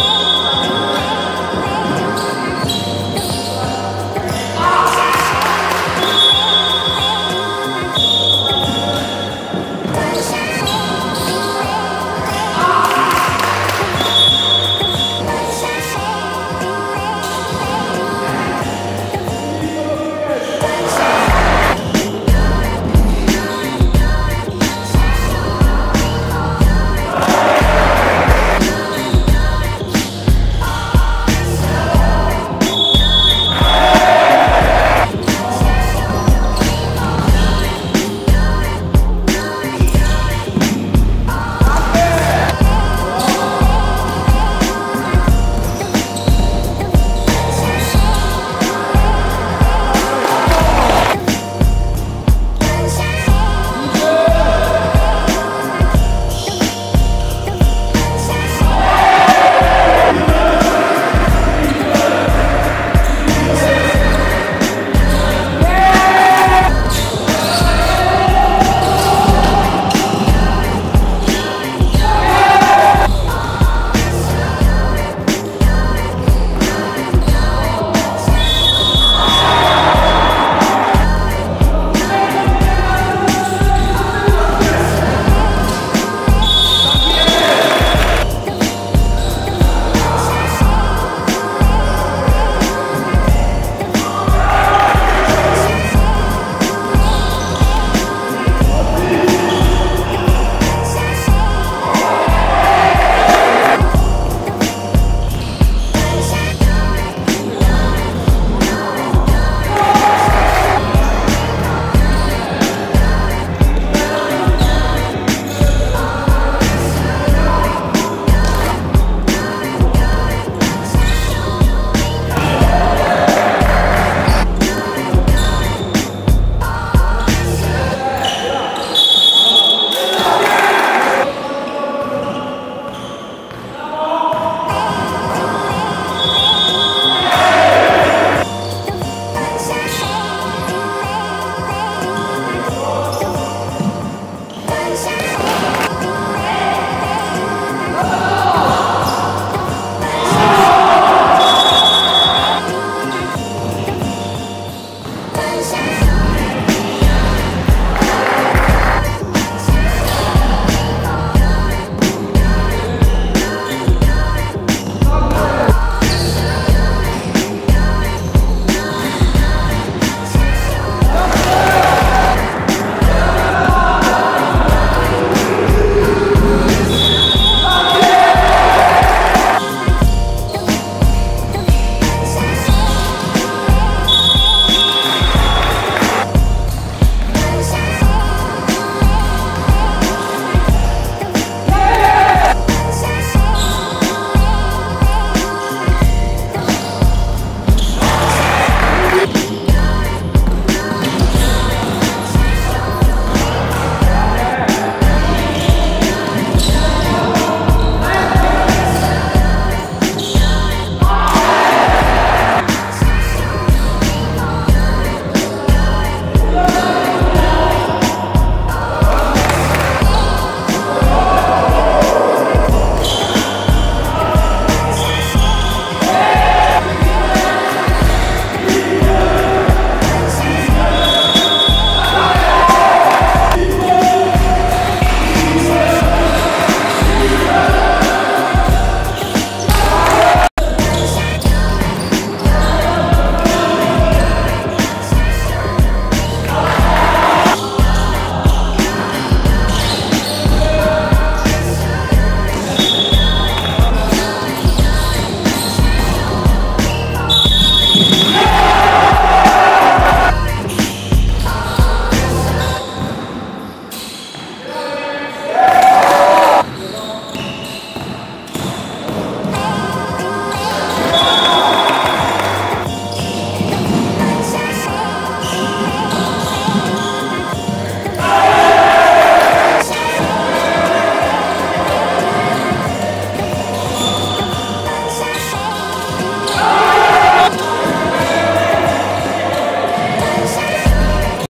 Oh